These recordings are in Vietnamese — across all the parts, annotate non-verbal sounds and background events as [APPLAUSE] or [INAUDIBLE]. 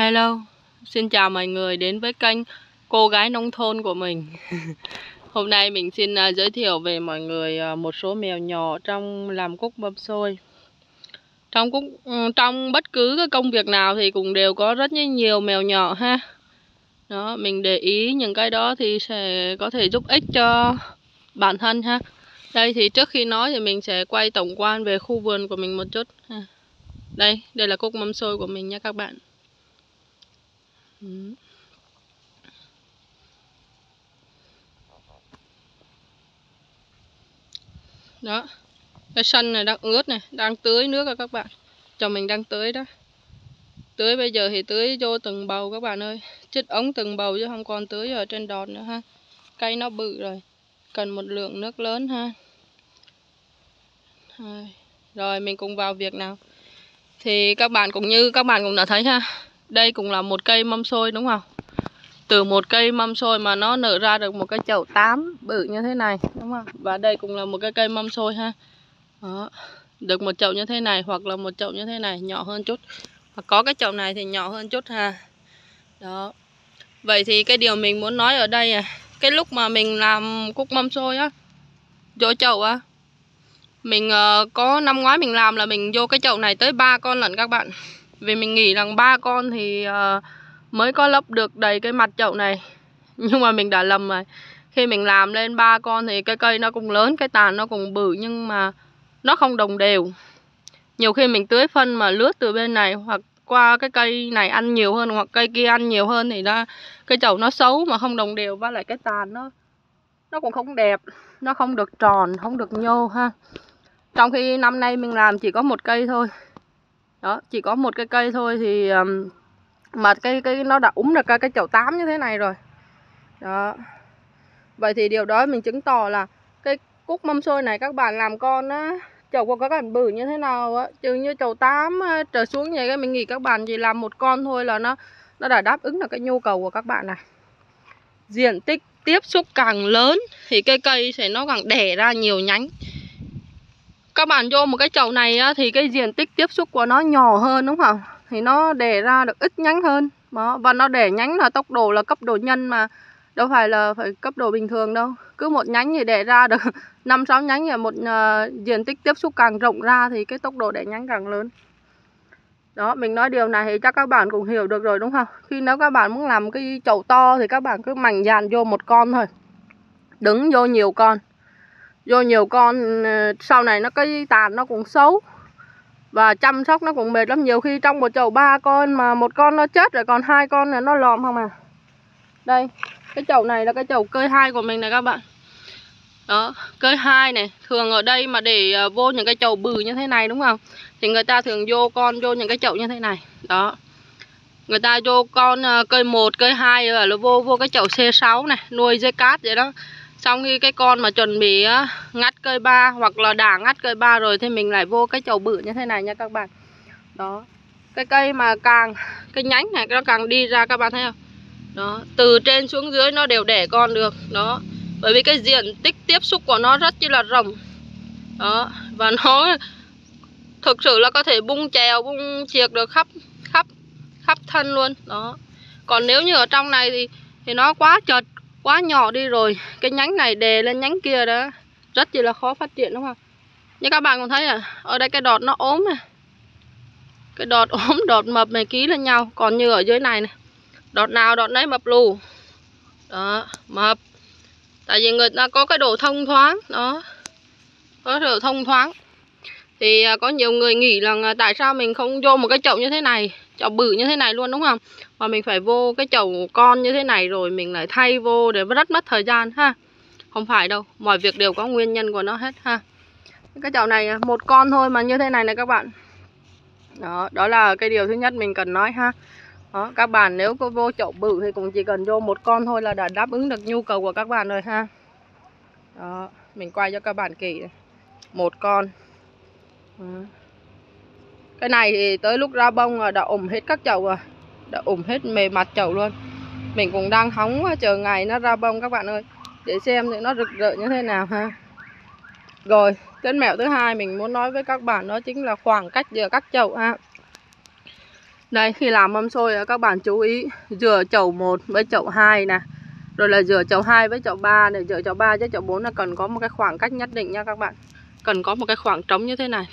Hello, xin chào mọi người đến với kênh Cô gái nông thôn của mình. [LAUGHS] Hôm nay mình xin uh, giới thiệu về mọi người uh, một số mèo nhỏ trong làm cúc mâm xôi. Trong cúc, uh, trong bất cứ cái công việc nào thì cũng đều có rất nhiều mèo nhỏ ha. Đó mình để ý những cái đó thì sẽ có thể giúp ích cho bản thân ha. Đây thì trước khi nói thì mình sẽ quay tổng quan về khu vườn của mình một chút ha. đây đây là cúc mâm xôi của mình nha các bạn Ừ. đó, cái sân này đang ướt này, đang tưới nước rồi các bạn. Chồng mình đang tưới đó. Tưới bây giờ thì tưới vô từng bầu các bạn ơi. Chích ống từng bầu chứ không còn tưới ở trên đọt nữa ha. Cây nó bự rồi. Cần một lượng nước lớn ha. Rồi, mình cùng vào việc nào. Thì các bạn cũng như các bạn cũng đã thấy ha đây cũng là một cây mâm xôi đúng không? Từ một cây mâm xôi mà nó nở ra được một cái chậu tám bự như thế này đúng không? Và đây cũng là một cái cây mâm xôi ha. Đó. được một chậu như thế này hoặc là một chậu như thế này nhỏ hơn chút. Hoặc có cái chậu này thì nhỏ hơn chút ha. Đó. Vậy thì cái điều mình muốn nói ở đây à cái lúc mà mình làm cúc mâm xôi á vô chậu á mình uh, có năm ngoái mình làm là mình vô cái chậu này tới ba con lận các bạn vì mình nghĩ rằng ba con thì uh, mới có lấp được đầy cái mặt chậu này. [LAUGHS] Nhưng mà mình đã lầm rồi. Khi mình làm lên ba con thì cái cây nó cũng lớn cái tàn nó cũng bự nhưng mà nó không đồng đều. Nhiều khi mình tưới phân mà lướt từ bên này hoặc qua cái cây này ăn nhiều hơn hoặc cây kia ăn nhiều hơn thì nó cái chậu nó xấu mà không đồng đều và lại cái tàn nó nó cũng không đẹp nó không được tròn không được nhô ha. Trong khi năm nay mình làm chỉ có một cây thôi đó chỉ có một cái cây thôi thì um, mà cái cái nó đã úm được cái, cái chậu tám như thế này rồi. Đó. Vậy thì điều đó mình chứng tỏ là cái cúc mâm xôi này các bạn làm con á chậu của các bạn bự như thế nào á chừng như chậu tám trở xuống vậy mình nghĩ các bạn chỉ làm một con thôi là nó nó đã đáp ứng được cái nhu cầu của các bạn này diện tích tiếp xúc càng lớn thì cây cây sẽ nó càng đẻ ra nhiều nhánh các bạn vô một cái chậu này á, thì cái diện tích tiếp xúc của nó nhỏ hơn đúng không? Thì nó để ra được ít nhánh hơn. Đó. và nó để nhánh là tốc độ là cấp độ nhân mà. Đâu phải là phải cấp độ bình thường đâu. Cứ một nhánh thì để ra được [LAUGHS] năm sáu nhánh là một uh, diện tích tiếp xúc càng rộng ra thì cái tốc độ để nhánh càng lớn. Đó mình nói điều này thì chắc các bạn cũng hiểu được rồi đúng không? Khi nếu các bạn muốn làm cái chậu to thì các bạn cứ mạnh dạn vô một con thôi. Đứng vô nhiều con vô nhiều con ờ, sau này nó cái tàn nó cũng xấu. Và chăm sóc nó cũng mệt lắm. Nhiều khi trong một chậu ba con mà một con nó chết rồi còn hai con là nó lòm không à. Đây, cái chậu này là cái chậu cơi hai của mình này các bạn. Đó, cơi hai này. Thường ở đây mà để ờ, vô những cái chậu bự như thế này đúng không? Thì người ta thường vô con vô những cái chậu như thế này. Đó. Người ta vô con ờ, cơi một, cơi hai rồi nó vô vô cái chậu C6 này, nuôi dây cát vậy đó xong khi cái con mà chuẩn bị ngắt cây ba hoặc là đã ngắt cây ba rồi thì mình lại vô cái chậu bự như thế này nha các bạn. Đó. Cái cây mà càng, cái nhánh này nó càng đi ra các bạn thấy không? Đó. Từ trên xuống dưới nó đều đẻ con được. Đó. Bởi vì cái diện tích tiếp xúc của nó rất chi là rộng. Đó. Và nó thực sự là có thể bung chèo, bung chiệt được khắp khắp khắp thân luôn. Đó. Còn nếu như ở trong này thì thì nó quá chật quá nhỏ đi rồi, cái nhánh này đè lên nhánh kia đó, rất chỉ là khó phát triển, đúng không? Như các bạn còn thấy à ở đây cái đọt nó ốm này cái đọt [LAUGHS] ốm, đọt mập này ký lên nhau, còn như ở dưới này này đọt nào đọt nấy mập lù. Đó, mập. Tại vì người ta có cái độ thông thoáng, đó. Có độ thông thoáng. Thì à, có nhiều người nghĩ là tại sao mình không vô một cái chậu như thế này? Chậu bự như thế này luôn đúng không? Mà mình phải vô cái chậu con như thế này rồi mình lại thay vô để rất mất thời gian ha? Không phải đâu mọi việc đều có nguyên nhân của nó hết ha? Cái chậu này một con thôi mà như thế này này các bạn. Đó đó là cái điều thứ nhất mình cần nói ha? Đó, các bạn nếu có vô chậu bự thì cũng chỉ cần vô một con thôi là đã đáp ứng được nhu cầu của các bạn rồi ha? Đó mình quay cho các bạn kỹ một con. Đó cái này thì tới lúc ra bông là đã ủng hết các chậu rồi. Đã ủng hết mề mặt chậu luôn. Mình cũng đang hóng chờ ngày nó ra bông các bạn ơi. Để xem thì nó rực rỡ như thế nào ha. Rồi cái mẹo thứ hai mình muốn nói với các bạn đó chính là khoảng cách giữa các chậu ha. Đây, khi làm mâm xôi các bạn chú ý rửa chậu 1 với chậu 2 nè. Rồi là rửa chậu 2 với chậu 3 để rửa chậu 3 với chậu 4 là cần có một cái khoảng cách nhất định nha các bạn. Cần có một cái khoảng trống như thế này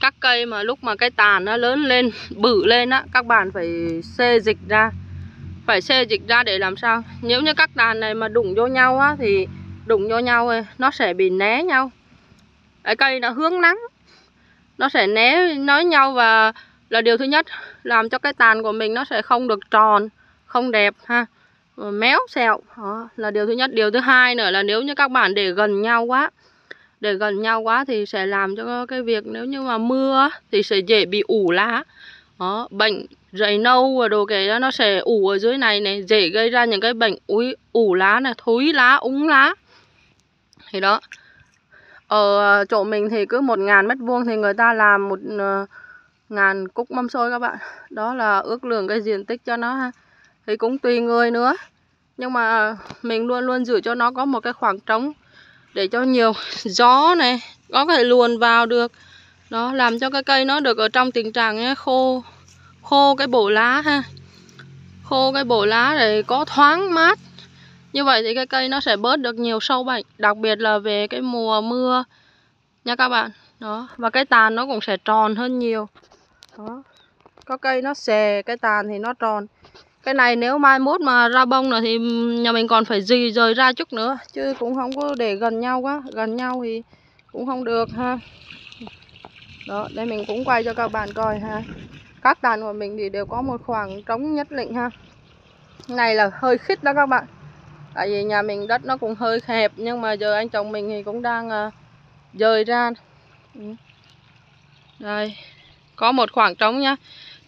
các cây mà lúc mà cái tàn nó lớn lên, bự lên á, các bạn phải xê dịch ra. Phải xê dịch ra để làm sao? Nếu như các tàn này mà đụng vô nhau á, thì đụng vô nhau nó sẽ bị né nhau. Cái cây nó hướng nắng, nó sẽ né nói nhau và là điều thứ nhất, làm cho cái tàn của mình nó sẽ không được tròn, không đẹp ha. Méo xẹo, đó là điều thứ nhất. Điều thứ hai nữa là nếu như các bạn để gần nhau quá để gần nhau quá thì sẽ làm cho cái việc nếu như mà mưa thì sẽ dễ bị ủ lá. Đó, bệnh rầy nâu và đồ kể đó nó sẽ ủ ở dưới này này dễ gây ra những cái bệnh úi ủ lá này thối lá úng lá. Thì đó ở chỗ mình thì cứ một ngàn mét vuông thì người ta làm một ờ, ngàn cúc mâm xôi các bạn. Đó là ước lượng cái diện tích cho nó ha. Thì cũng tùy người nữa. Nhưng mà mình luôn luôn giữ cho nó có một cái khoảng trống để cho nhiều [LAUGHS] gió này có thể luồn vào được. Nó làm cho cái cây nó được ở trong tình trạng ấy, khô khô cái bộ lá ha. Khô cái bộ lá để có thoáng mát. Như vậy thì cái cây nó sẽ bớt được nhiều sâu bệnh đặc biệt là về cái mùa mưa nha các bạn. Đó và cái tàn nó cũng sẽ tròn hơn nhiều. Đó có cây nó xè cái tàn thì nó tròn cái này nếu mai mốt mà ra bông rồi thì nhà mình còn phải dì rời ra chút nữa. Chứ cũng không có để gần nhau quá. Gần nhau thì cũng không được ha. Đó đây mình cũng quay cho các bạn coi ha. Các tàn của mình thì đều có một khoảng trống nhất định ha. Này là hơi khít đó các bạn. Tại vì nhà mình đất nó cũng hơi hẹp nhưng mà giờ anh chồng mình thì cũng đang uh, dời ra. Ừ. Đây. Có một khoảng trống nhá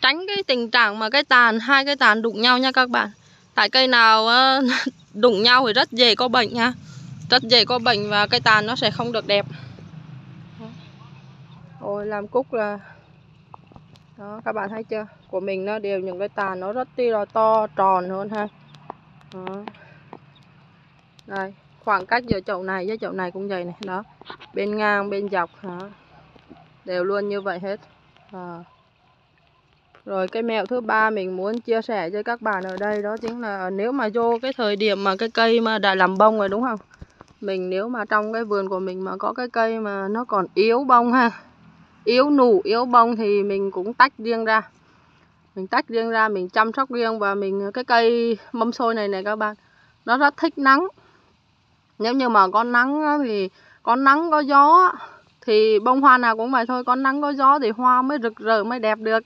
tránh cái tình trạng mà cái tàn, hai cái tàn đụng nhau nha các bạn. Tại cây nào ờ, [LAUGHS] đụng nhau thì rất dễ có bệnh nha. Rất dễ có bệnh và cây tàn nó sẽ không được đẹp. Ôi, làm cúc là đó, các bạn thấy chưa? Của mình nó đều những cái tàn nó rất là to, tròn hơn ha. Đó. đây, khoảng cách giữa chậu này với chậu này cũng vậy này. Đó. Bên ngang, bên dọc, đó. đều luôn như vậy hết. À rồi cái mẹo thứ ba mình muốn chia sẻ với các bạn ở đây đó chính là nếu mà vô cái thời điểm mà cái cây mà đã làm bông rồi đúng không? Mình nếu mà trong cái vườn của mình mà có cái cây mà nó còn yếu bông ha, yếu nụ, yếu bông thì mình cũng tách riêng ra. Mình tách riêng ra, mình chăm sóc riêng và mình, cái cây mâm xôi này này các bạn, nó rất thích nắng. Nếu như mà có nắng thì, có nắng, có gió thì bông hoa nào cũng vậy thôi, có nắng, có gió thì hoa mới rực rỡ, mới đẹp được.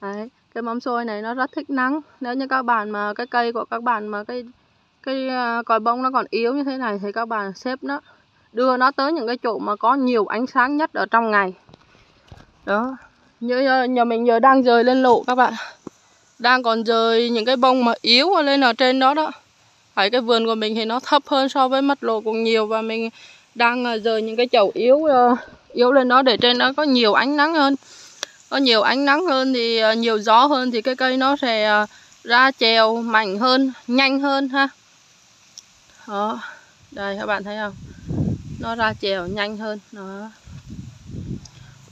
Đấy, cái mâm xôi này nó rất thích nắng. Nếu như các bạn mà cái cây của các bạn mà cái cái uh, còi bông nó còn yếu như thế này thì các bạn xếp nó đưa nó tới những cái chỗ mà có nhiều ánh sáng nhất ở trong ngày. Đó như à, nhà mình giờ đang rời lên lộ các bạn. Đang còn rời những cái bông mà yếu lên ở trên đó đó. Phải cái vườn của mình thì nó thấp hơn so với mặt lộ cũng nhiều và mình đang ờ, rời những cái chậu yếu yếu lên đó để trên nó có nhiều ánh nắng hơn có nhiều ánh nắng hơn thì ờ, nhiều gió hơn thì cái cây nó sẽ ờ, ra trèo mạnh hơn nhanh hơn ha. Đó đây các bạn thấy không? Nó ra trèo nhanh hơn đó.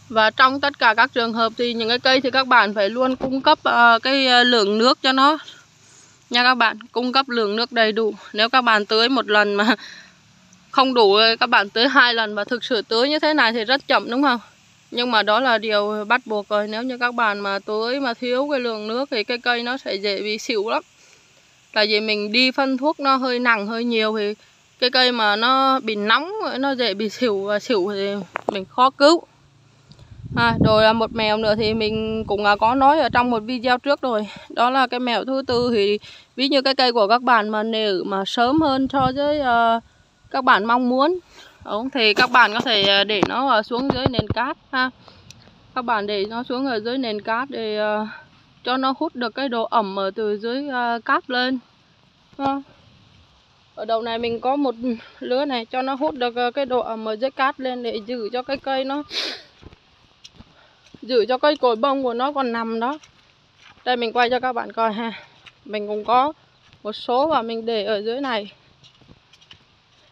Và trong tất cả các trường hợp thì những cái cây thì các bạn phải luôn cung cấp uh, cái lượng nước cho nó. Nha các bạn cung cấp lượng nước đầy đủ. Nếu các bạn tưới một lần mà [LAUGHS] không đủ các bạn tưới hai lần và thực sự tưới như thế này thì rất chậm đúng không? Nhưng mà đó là điều bắt buộc rồi. Nếu như các bạn mà tưới mà thiếu cái lượng nước thì cái cây nó sẽ dễ bị xỉu lắm. Tại vì mình đi phân thuốc nó hơi nặng hơi nhiều thì cái cây mà nó bị nóng nó dễ bị xỉu và xỉu thì mình khó cứu. À, rồi là một mèo nữa thì mình cũng à, có nói ở trong một video trước rồi. Đó là cái mèo thứ tư thì ví như cái cây của các bạn mà nở mà sớm hơn so với uh, các bạn mong muốn đúng thì các bạn có thể ờ, để nó xuống dưới nền cát ha. Các bạn để nó xuống ở dưới nền cát để uh, cho nó hút được cái độ ẩm ở từ dưới uh, cát lên. Ha. ở đầu này mình có một lứa này cho nó hút được cái độ ẩm ở dưới cát lên để giữ cho cái cây nó giữ cho cây cối bông của nó còn nằm đó. Đây mình quay cho các bạn coi ha. Mình cũng có một số và mình để ở dưới này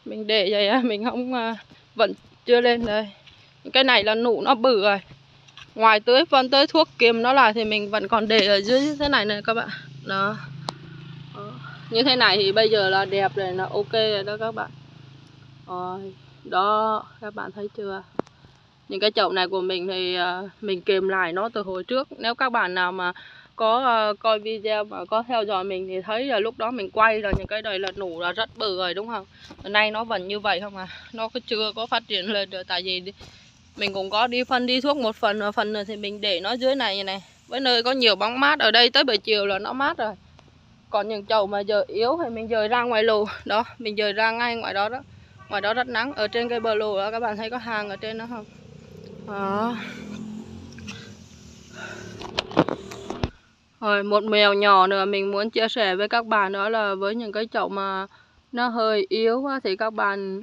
mình để vậy à, mình không à, vẫn chưa lên đây. Cái này là nụ nó bự rồi. Ngoài tưới, phân tưới thuốc kiềm nó lại thì mình vẫn còn để ở dưới thế này này các bạn. Đó. Đó. như thế này thì bây giờ là đẹp rồi, là ok rồi đó các bạn. Rồi. Đó, các bạn thấy chưa? Những cái chậu này của mình thì à, mình kèm lại nó từ hồi trước. Nếu các bạn nào mà có uh, coi video và có theo dõi mình thì thấy là lúc đó mình quay là những cái này là nụ là rất bự rồi đúng không? Hôm nay nó vẫn như vậy không à? Nó chưa có phát triển lên được tại vì mình cũng có đi phân đi thuốc một phần và phần thì mình để nó dưới này như này. Với nơi có nhiều bóng mát ở đây tới buổi chiều là nó mát rồi. Còn những chậu mà giờ yếu thì mình dời ra ngoài lù. Đó mình dời ra ngay ngoài đó đó. Ngoài đó rất nắng ở trên cây bờ lù đó các bạn thấy có hàng ở trên đó không? Đó rồi, một mèo nhỏ nữa mình muốn chia sẻ với các bạn đó là với những cái chậu mà nó hơi yếu thì các bạn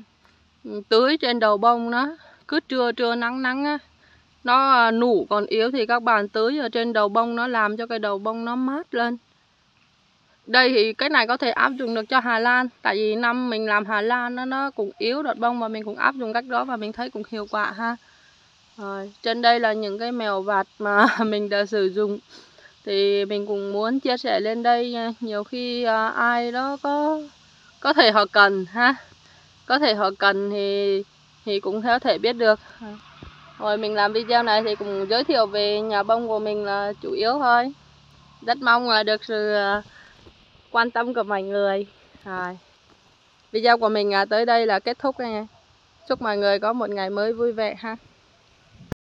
ừ, tưới trên đầu bông nó cứ trưa trưa nắng nắng á, nó à, nụ còn yếu thì các bạn tưới ở trên đầu bông nó làm cho cái đầu bông nó mát lên. Đây thì cái này có thể áp dụng được cho Hà Lan, tại vì năm mình làm Hà Lan nó nó cũng yếu đợt bông và mình cũng áp dụng cách đó và mình thấy cũng hiệu quả ha. Rồi, trên đây là những cái mèo vạt mà [LAUGHS] mình đã sử dụng thì mình cũng muốn chia sẻ lên đây ờ, nhiều khi ờ, ai đó có có thể họ cần ha. Có thể họ cần thì thì cũng có thể biết được. Rồi mình làm video này thì cũng giới thiệu về nhà bông của mình là chủ yếu thôi. Rất mong là được sự ờ, quan tâm của mọi người. Rồi. Video của mình à, tới đây là kết thúc nha. Chúc mọi người có một ngày mới vui vẻ ha.